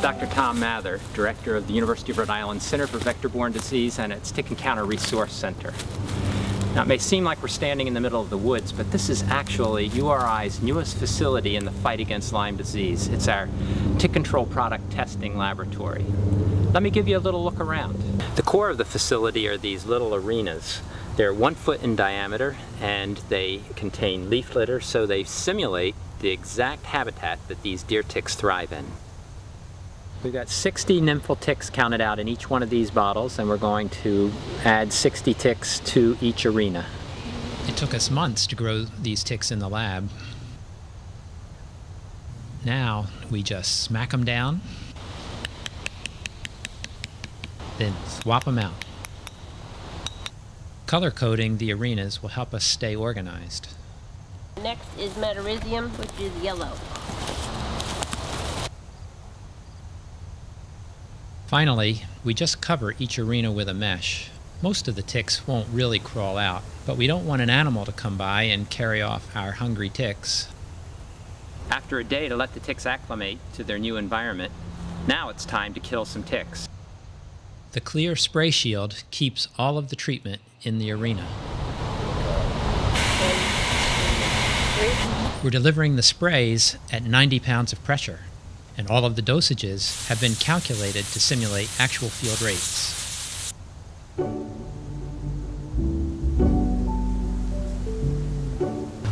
Dr. Tom Mather, Director of the University of Rhode Island Center for Vector-Borne Disease and its TickEncounter Resource Center. Now it may seem like we're standing in the middle of the woods, but this is actually URI's newest facility in the fight against Lyme disease. It's our tick control product testing laboratory. Let me give you a little look around. The core of the facility are these little arenas. They're one foot in diameter and they contain leaf litter so they simulate the exact habitat that these deer ticks thrive in. We've got 60 nymphal ticks counted out in each one of these bottles and we're going to add 60 ticks to each arena. It took us months to grow these ticks in the lab. Now we just smack them down, then swap them out. Color coding the arenas will help us stay organized. Next is Metarhizium, which is yellow. Finally, we just cover each arena with a mesh. Most of the ticks won't really crawl out, but we don't want an animal to come by and carry off our hungry ticks. After a day to let the ticks acclimate to their new environment, now it's time to kill some ticks. The clear spray shield keeps all of the treatment in the arena. We're delivering the sprays at 90 pounds of pressure and all of the dosages have been calculated to simulate actual field rates.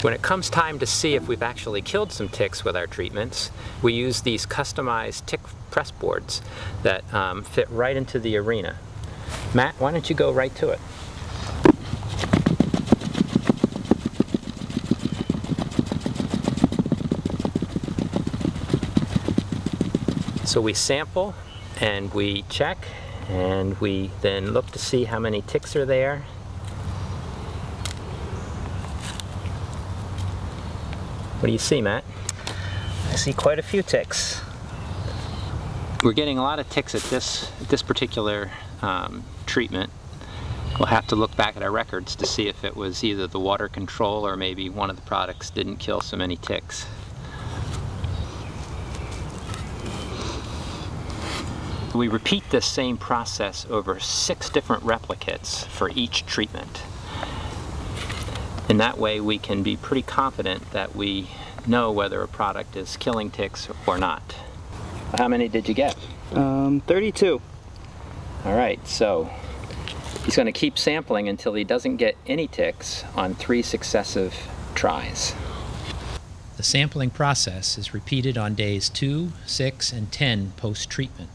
When it comes time to see if we've actually killed some ticks with our treatments, we use these customized tick press boards that um, fit right into the arena. Matt, why don't you go right to it? So we sample and we check and we then look to see how many ticks are there. What do you see, Matt? I see quite a few ticks. We're getting a lot of ticks at this, at this particular um, treatment. We'll have to look back at our records to see if it was either the water control or maybe one of the products didn't kill so many ticks. We repeat this same process over six different replicates for each treatment. In that way we can be pretty confident that we know whether a product is killing ticks or not. How many did you get? Um, 32. All right, so he's going to keep sampling until he doesn't get any ticks on three successive tries. The sampling process is repeated on days 2, 6, and 10 post-treatment.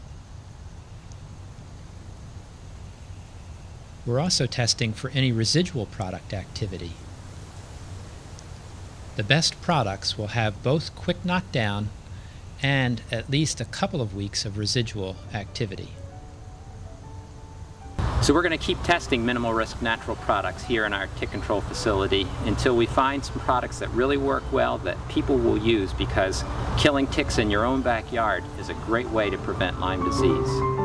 We're also testing for any residual product activity. The best products will have both quick knockdown and at least a couple of weeks of residual activity. So we're going to keep testing minimal risk natural products here in our tick control facility until we find some products that really work well that people will use because killing ticks in your own backyard is a great way to prevent Lyme disease.